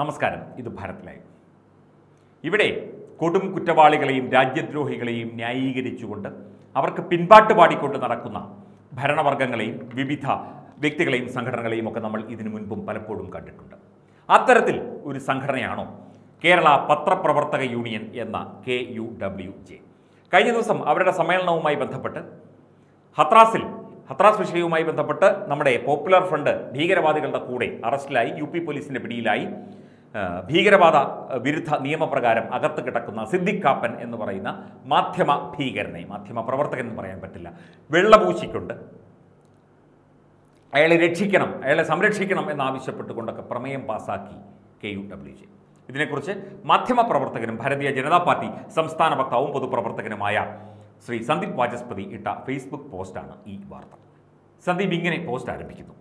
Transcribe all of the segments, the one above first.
നമസ്കാരം. ഇത് ഭാരത് ലൈവ്. ഇവിടെ കൊടും കുറ്റവാളികളെയും രാജ്യദ്രോഹികളെയും ന്യായീകരിച്ചുകൊണ്ട് അവർക്ക് പിൻപാട്ട് പാടിക്കൊണ്ട് നടക്കുന്ന ഭരണവർഗങ്ങളെയും വിവിധ വ്യക്തികളെയും സംഘടനകളെയും ഒക്കെ നമ്മൾ ഇതിനു മുൻപും പലപ്പോഴും കണ്ടിട്ടുണ്ട്. അത്തരത്തിൽ ഒരു സംഘടനയാണോ കേരള പത്രപ്രവർത്തക യൂണിയൻ എന്ന കെ യു ഡബ്ല്യു ജെ. കഴിഞ്ഞ ദിവസം അവരുടെ സമ്മേളനവുമായി ബന്ധപ്പെട്ട് ഹത്രാസിൽ ഹത്രാസ് വിഷയവുമായി ബന്ധപ്പെട്ട് നമ്മുടെ പോപ്പുലർ ഫ്രണ്ട് ഭീകരവാദികളുടെ കൂടെ അറസ്റ്റിലായി യു പി പോലീസിന്റെ പിടിയിലായി. ഭീകരവാദ വിരുദ്ധ നിയമപ്രകാരം അകത്ത് കിടക്കുന്ന സിദ്ദിഖ് കാപ്പൻ എന്ന് പറയുന്ന മാധ്യമ ഭീകരനെ മാധ്യമ പ്രവർത്തകൻ എന്ന് പറയാൻ പറ്റില്ല. വെള്ളപൂശിക്കൊണ്ട്. അയാളെ രക്ഷിക്കണം അയാളെ സംരക്ഷിക്കണം എന്നാവശ്യപ്പെട്ടുകൊണ്ടൊക്കെ പ്രമേയം പാസാക്കി കെ യു ഡബ്ല്യു ജെ. ഇതിനെക്കുറിച്ച് മാധ്യമപ്രവർത്തകനും ഭാരതീയ ജനതാ പാർട്ടി സംസ്ഥാന വക്താവും പൊതുപ്രവർത്തകനുമായ ശ്രീ സന്ദീപ് വാചസ്പതി ഇട്ട ഫേസ്ബുക്ക് പോസ്റ്റാണ് ഈ വാർത്ത. സന്ദീപ് ഇങ്ങനെ പോസ്റ്റ് ആരംഭിക്കുന്നു.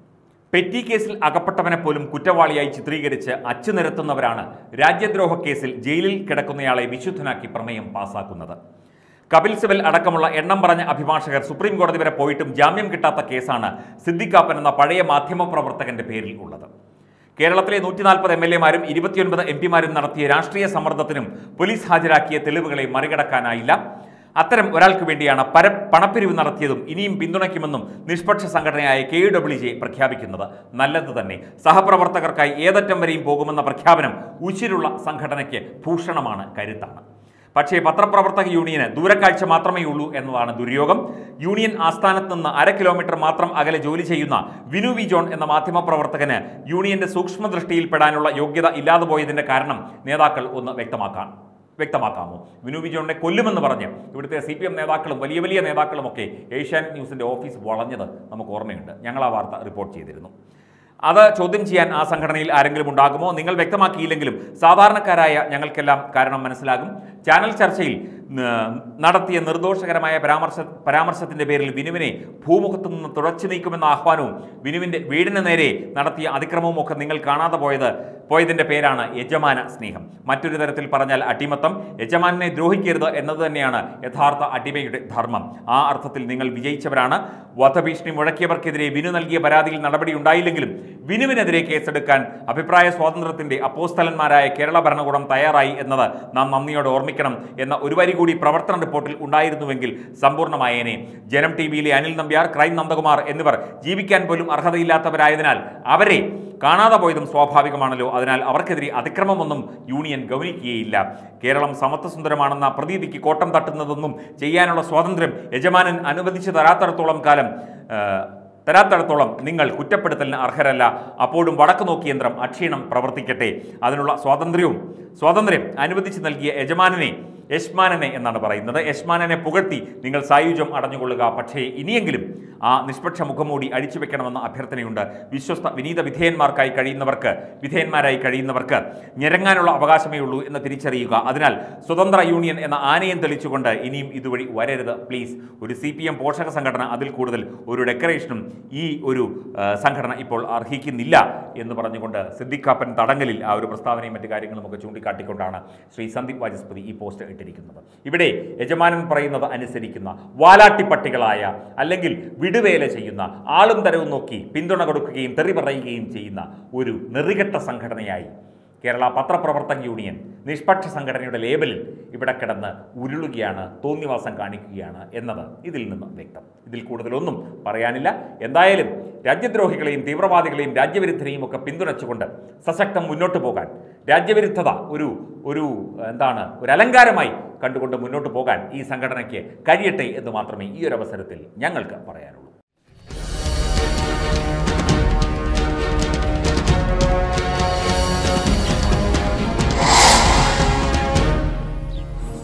പെറ്റി കേസിൽ അകപ്പെട്ടവനെ പോലും കുറ്റവാളിയായി ചിത്രീകരിച്ച് അച്ചു നിരത്തുന്നവരാണ് രാജ്യദ്രോഹ കേസിൽ ജയിലിൽ കിടക്കുന്നയാളെ വിശുദ്ധനാക്കി പ്രമേയം പാസാക്കുന്നത്. കപിൽ സിബൽ അടക്കമുള്ള എണ്ണം പറഞ്ഞ അഭിഭാഷകർ സുപ്രീം കോടതി വരെ പോയിട്ടും ജാമ്യം കിട്ടാത്ത കേസാണ് സിദ്ദിഖാപ്പൻ എന്ന പഴയ മാധ്യമപ്രവർത്തകന്റെ പേരിൽ ഉള്ളത്. കേരളത്തിലെ നൂറ്റി നാൽപ്പത് എം എൽ എമാരും ഇരുപത്തിയൊൻപത് എം പിമാരും നടത്തിയ രാഷ്ട്രീയ സമ്മർദ്ദത്തിനും പോലീസ് ഹാജരാക്കിയ തെളിവുകളെ മറികടക്കാനായില്ല. അത്തരം ഒരാൾക്ക് വേണ്ടിയാണ് പര പണപ്പിരിവ് നടത്തിയതും ഇനിയും പിന്തുണയ്ക്കുമെന്നും നിഷ്പക്ഷ സംഘടനയായ കെ ഡബ്ല്യു ജെ പ്രഖ്യാപിക്കുന്നത്. നല്ലത് തന്നെ. സഹപ്രവർത്തകർക്കായി ഏതറ്റം വരെയും പോകുമെന്ന പ്രഖ്യാപനം ഉശിരുള്ള സംഘടനയ്ക്ക് ഭൂഷണമാണ് കരുത്താണ്. പക്ഷേ പത്രപ്രവർത്തക യൂണിയന് ദൂരക്കാഴ്ച മാത്രമേ ഉള്ളൂ എന്നതാണ് ദുര്യോഗം. യൂണിയൻ ആസ്ഥാനത്ത് നിന്ന് അര കിലോമീറ്റർ മാത്രം അകലെ ജോലി ചെയ്യുന്ന വിനു വി ജോൺ എന്ന മാധ്യമപ്രവർത്തകന് യൂണിയന്റെ സൂക്ഷ്മദൃഷ്ടിയിൽപ്പെടാനുള്ള യോഗ്യത ഇല്ലാതെ പോയതിന്റെ കാരണം നേതാക്കൾ ഒന്ന് വ്യക്തമാക്കാം വ്യക്തമാക്കാമോ? വിനു വിജയനെ കൊല്ലുമെന്ന് പറഞ്ഞ് ഇവിടുത്തെ സി പി എം നേതാക്കളും വലിയ വലിയ നേതാക്കളുമൊക്കെ ഏഷ്യാനെറ്റ് ന്യൂസിന്റെ ഓഫീസ് വളഞ്ഞത് നമുക്ക് ഓർമ്മയുണ്ട്. ഞങ്ങൾ ആ വാർത്ത റിപ്പോർട്ട് ചെയ്തിരുന്നു. അത് ചോദ്യം ചെയ്യാൻ ആ സംഘടനയിൽ ആരെങ്കിലും ഉണ്ടാകുമോ? നിങ്ങൾ വ്യക്തമാക്കിയില്ലെങ്കിലും സാധാരണക്കാരായ ഞങ്ങൾക്കെല്ലാം കാരണം മനസ്സിലാകും. ചാനൽ ചർച്ചയിൽ നടത്തിയ നിർദോഷകരമായ പരാമർശ പരാമർശത്തിന്റെ പേരിൽ വിനുവിനെ ഭൂമുഖത്തു നിന്ന് തുടച്ചു നീക്കുമെന്ന ആഹ്വാനവും വിനുവിന്റെ വീടിന് നേരെ നടത്തിയ അതിക്രമവും ഒക്കെ നിങ്ങൾ കാണാതെ പോയത് പോയതിന്റെ പേരാണ് യജമാന സ്നേഹം. മറ്റൊരു തരത്തിൽ പറഞ്ഞാൽ അടിമത്തം. യജമാനെ ദ്രോഹിക്കരുത് എന്നത് തന്നെയാണ് യഥാർത്ഥ അടിമയുടെ ധർമ്മം. ആ അർത്ഥത്തിൽ നിങ്ങൾ വിജയിച്ചവരാണ്. വധഭീഷണി മുഴക്കിയവർക്കെതിരെ വിനു നൽകിയ പരാതിയിൽ നടപടി ഉണ്ടായില്ലെങ്കിലും വിനുവിനെതിരെ കേസെടുക്കാൻ അഭിപ്രായ സ്വാതന്ത്ര്യത്തിന്റെ അപ്പോസ്തലന്മാരായ കേരള ഭരണകൂടം തയ്യാറായി എന്നത് നാം നന്ദിയോടെ ഓർമ്മിക്കണം എന്ന ഒരു വരി കൂടി പ്രവർത്തന റിപ്പോർട്ടിൽ ഉണ്ടായിരുന്നുവെങ്കിൽ സമ്പൂർണമായേനെ ജനം ടി വിയിലെ അനിൽ നമ്പ്യാർ ക്രൈം നന്ദകുമാർ എന്നിവർ ജീവിക്കാൻ പോലും അർഹതയില്ലാത്തവരായതിനാൽ അവരെ കാണാതെ പോയതും സ്വാഭാവികമാണല്ലോ. അതിനാൽ അവർക്കെതിരെ അതിക്രമമൊന്നും യൂണിയൻ ഗൗനിക്കുകയില്ല കേരളം സമത്വസുന്ദരമാണെന്ന പ്രതീതിക്ക് കോട്ടം തട്ടുന്നതൊന്നും ചെയ്യാനുള്ള സ്വാതന്ത്ര്യം യജമാനൻ അനുവദിച്ചു തരാത്തടത്തോളം കാലം തരാത്തടത്തോളം നിങ്ങൾ കുറ്റപ്പെടുത്തലിന് അർഹരല്ല. അപ്പോഴും വടക്ക് നോക്കി യന്ത്രം അക്ഷീണം പ്രവർത്തിക്കട്ടെ. അതിനുള്ള സ്വാതന്ത്ര്യവും സ്വാതന്ത്ര്യം അനുവദിച്ചു നൽകിയ യജമാനനെ യശ്മാനനെ എന്നാണ് പറയുന്നത്. യശ്മാനനെ പുകഴ്ത്തി നിങ്ങൾ സായുജ്യം അടഞ്ഞുകൊള്ളുക. പക്ഷേ ഇനിയെങ്കിലും ആ നിഷ്പക്ഷ മുഖംമൂടി അഴിച്ചു വെക്കണമെന്ന അഭ്യർത്ഥനയുണ്ട്. വിശ്വസ്ത വിനീത വിധേയന്മാർക്കായി കഴിയുന്നവർക്ക് വിധേയന്മാരായി കഴിയുന്നവർക്ക് ഞെരങ്ങാനുള്ള അവകാശമേ ഉള്ളൂ എന്ന് തിരിച്ചറിയുക. അതിനാൽ സ്വതന്ത്ര യൂണിയൻ എന്ന ആനയം തെളിച്ചുകൊണ്ട് ഇനിയും ഇതുവഴി വരരുത്. പ്ലീസ് ഒരു സി പി എം പോഷക സംഘടന അതിൽ കൂടുതൽ ഒരു ഡെക്കറേഷനും ഈ ഒരു സംഘടന ഇപ്പോൾ അർഹിക്കുന്നില്ല എന്ന് പറഞ്ഞുകൊണ്ട് സിദ്ദിഖാപ്പൻ തടങ്കലിൽ ആ ഒരു പ്രസ്താവനയും മറ്റു കാര്യങ്ങളും ഒക്കെ ചൂണ്ടിക്കാട്ടിക്കൊണ്ടാണ് ശ്രീ സന്ദീപ് വാചസ്പതി ഈ പോസ്റ്റ് ഇട്ടിരിക്കുന്നത് ഇവിടെ യജമാനൻ പറയുന്നത് അനുസരിക്കുന്ന വാലാട്ടിപ്പട്ടികളായ അല്ലെങ്കിൽ വിടുവേല ചെയ്യുന്ന ആളും തരവും നോക്കി പിന്തുണ കൊടുക്കുകയും തെറി പറയുകയും ചെയ്യുന്ന ഒരു നെറികെട്ട സംഘടനയായി കേരള പത്രപ്രവർത്തക യൂണിയൻ നിഷ്പക്ഷ സംഘടനയുടെ ലേബലിൽ ഇവിടെ കിടന്ന് ഉരുളുകയാണ് തോന്നിവാസം കാണിക്കുകയാണ് എന്നത് ഇതിൽ നിന്ന് വ്യക്തം. ഇതിൽ കൂടുതലൊന്നും പറയാനില്ല. എന്തായാലും രാജ്യദ്രോഹികളെയും തീവ്രവാദികളെയും രാജ്യവിരുദ്ധരെയും ഒക്കെ പിന്തുണച്ചുകൊണ്ട് സശക്തം മുന്നോട്ട് പോകാൻ രാജ്യവിരുദ്ധത ഒരു ഒരു എന്താണ് ഒരു അലങ്കാരമായി കണ്ടുകൊണ്ട് മുന്നോട്ട് പോകാൻ ഈ സംഘടനയ്ക്ക് കഴിയട്ടെ എന്ന് മാത്രമേ ഈ ഒരു അവസരത്തിൽ ഞങ്ങൾക്ക് പറയാനുള്ളൂ.